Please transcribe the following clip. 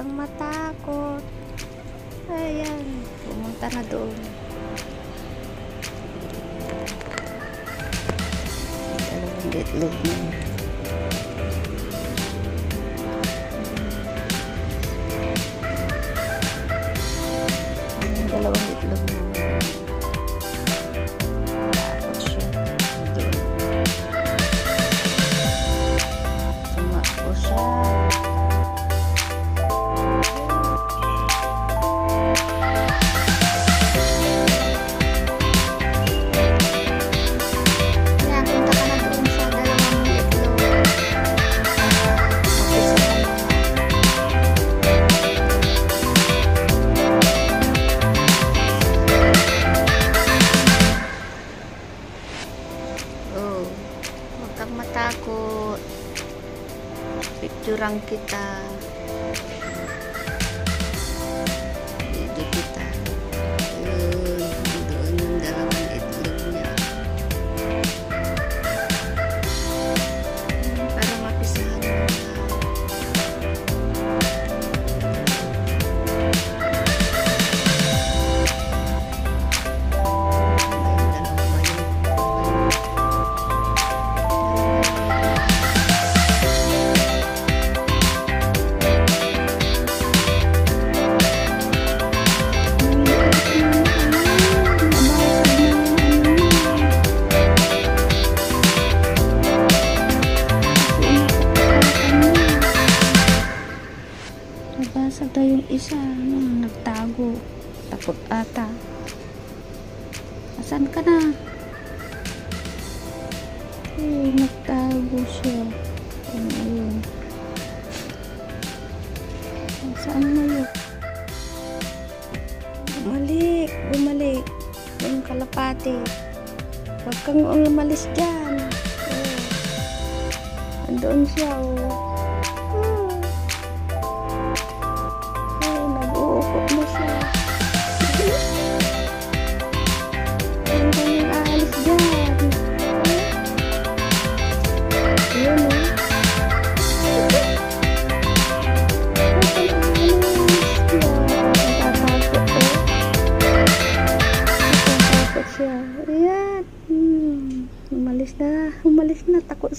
kang matakot. Ayan, pumunta na doon. Dalawang itlog. Ayan, dalawang itlog mo. Takot siya. Tumakbo siya. Oh, huwag kang matakot. Picturean kita. Nabasag daw yung isa, ano, nagtago. Takot ata. Asan ka na? Eh, nagtago siya. Ano yun? Saan na yun? Bumalik, bumalik. Yung kalapati. Huwag kang umalis dyan. Oh. Andoon siya, oh. Iya, iya, hmm, umalis na. Umalis na. Takot.